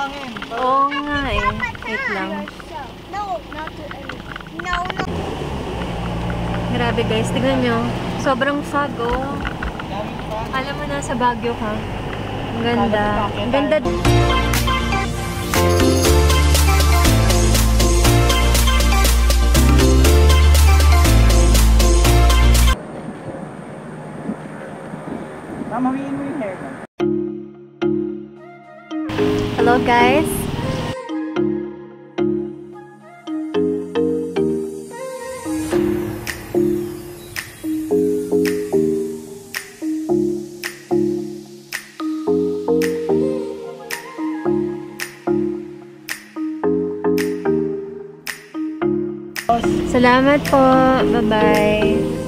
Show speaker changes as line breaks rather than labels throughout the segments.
hangin.
Oo nga eh. Wait lang.
No, not to No, no.
Grabe guys, tignan nyo. Sobrang fog oh. Alam mo nasa Baguio ka. Ang ganda. Ang ganda. Hello guys. Salamat po. Bye-bye.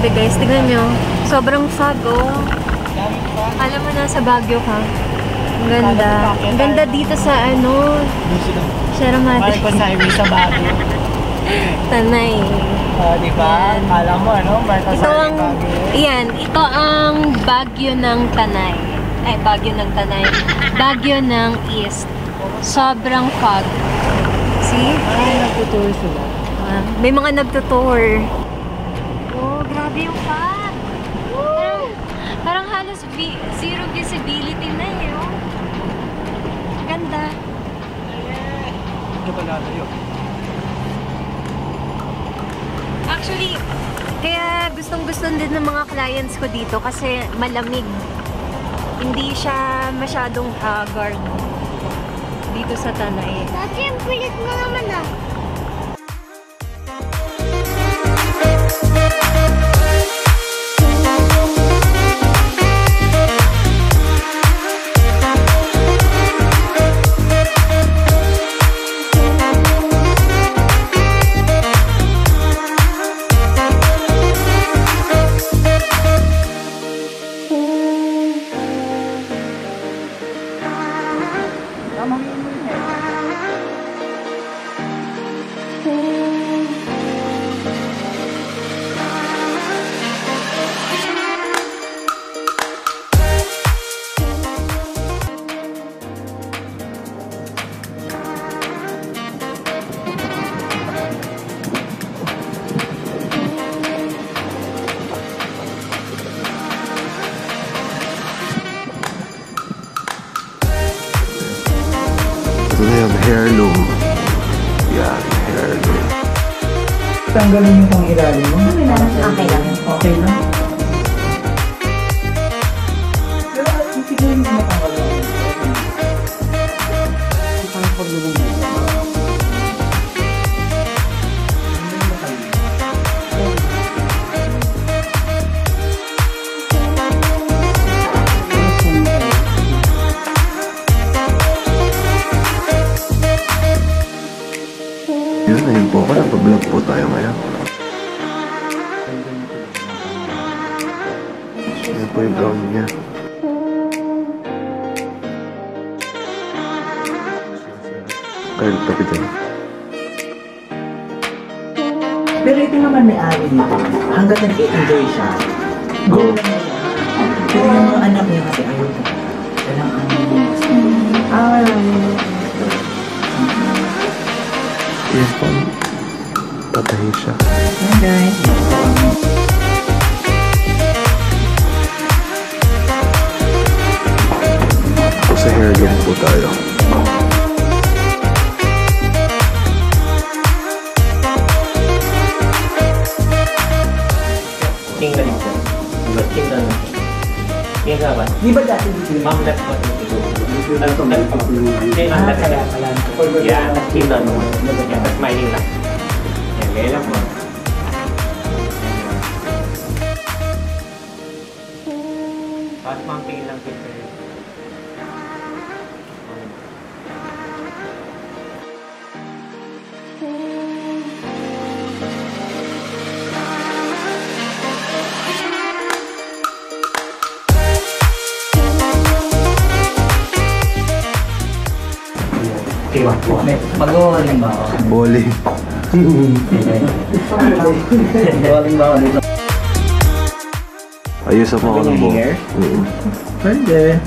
Grabe guys, tignan nyo. Sobrang oh.
Pa.
Alam mo nasa Baguio ka. Ang ganda. Ang ganda dito sa ano, Sierra Madre.
Marcos Highway sa Baguio.
Tanay.
Oh, di ba?
Yan.
Kala mo, ano? Marcos
Ito ang,
Baguio.
iyan, ito ang Baguio ng Tanay. Ay, Baguio ng Tanay. Baguio ng East. Sobrang fog. See?
Ay, nagtutour sila.
Ah, may mga nagtutour. Oh, grabe yung fog. Parang, parang halos vi- zero visibility na eh. Oh. Ganda.
Ito pala tayo.
Actually, kaya gustong gusto din ng mga clients ko dito kasi malamig. Hindi siya masyadong haggard dito sa Tanay.
Dati ang pilit mo naman ah.
Yung
heirloom. Yan, heirloom.
Tanggalin yung pang ilalim mo. Okay lang. Okay lang.
Nagpa-vlog po tayo ngayon. Yan po yung gown niya. Kyle, tapi dyan.
Pero ito naman may ari dito. Hanggat nag-enjoy siya, go lang siya. Pero yung mga anak niya kasi ayaw ko. Walang ano.
Ah,
Yes, po. Patahi siya.
Guys.
So, sa heirloom po tayo.
Tingnan dito. Tingnan. Tingnan ba?
Di ba dati dito
left pa dito. Left pa. Tingnan
Ah,
left
kaya
pa.
pala.
Yan, tingnan mo. Yan, smiling lang. Ganyan lang po. Tapos ma'am, tingin lang po.
Mag-walling ba ako?
Bowling.
Walling ba ako dito?
Ayos ako ng buhok.
Pwede.